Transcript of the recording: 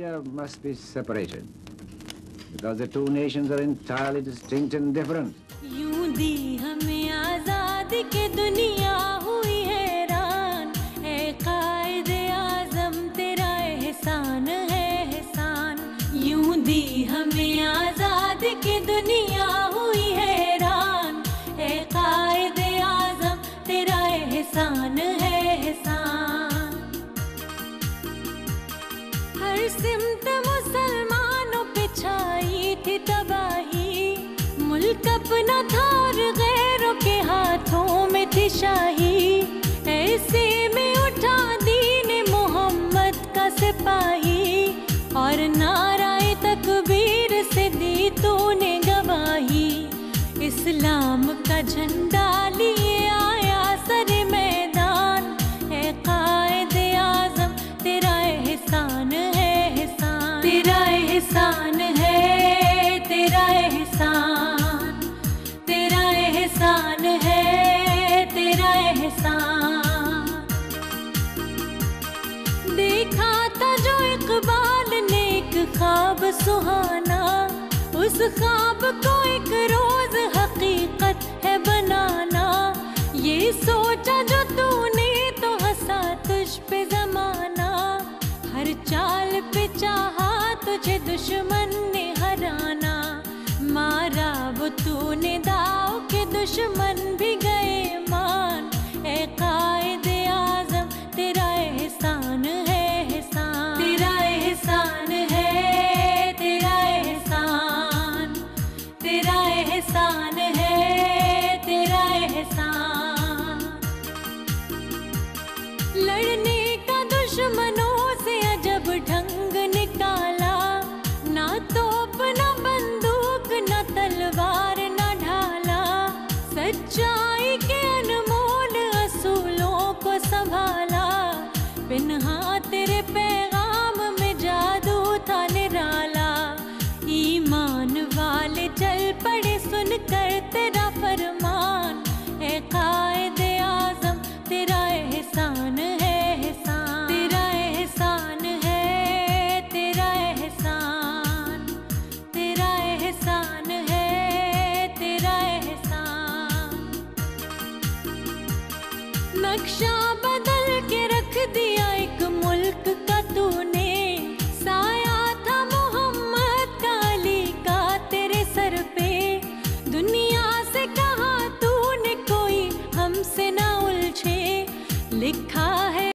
India must be separated because the two nations are entirely distinct and different. यूं दी हमें आजादी के दुनिया हुई हैरान ए कायद आजम तेरा एहसान है एहसान यूं दी हमें सिमत मुसलमानों पे छाई थी तबाही। मुल्क अपना था और गैरों के हाथों में थी शाही। ऐसे में उठा दीन मोहम्मद का सिपाही। और नाराए तकबीर से दी तूने गवाही। इस्लाम का झंडा एहसान है, तेरा एहसान तेरा एहसान है, तेरा एहसान। देखा था जो इकबाल ने एक ख्वाब सुहाना, उस ख्वाब को एक रोज हकीकत है बनाना। ये सोचा जो तूने तो हंसा तुझ पे जमाना, हर चाल वो तूने दाव के दुश्मन भी गए मान। ए कायद आज़म, तेरा एहसान है, एहसान। तेरा एहसान है, तेरा एहसान। तेरा एहसान है, तेरा एहसान। नक्शा बदल के रख दिया एक मुल्क का तूने। साया था मोहम्मद काली का तेरे सर पे। दुनिया से कहा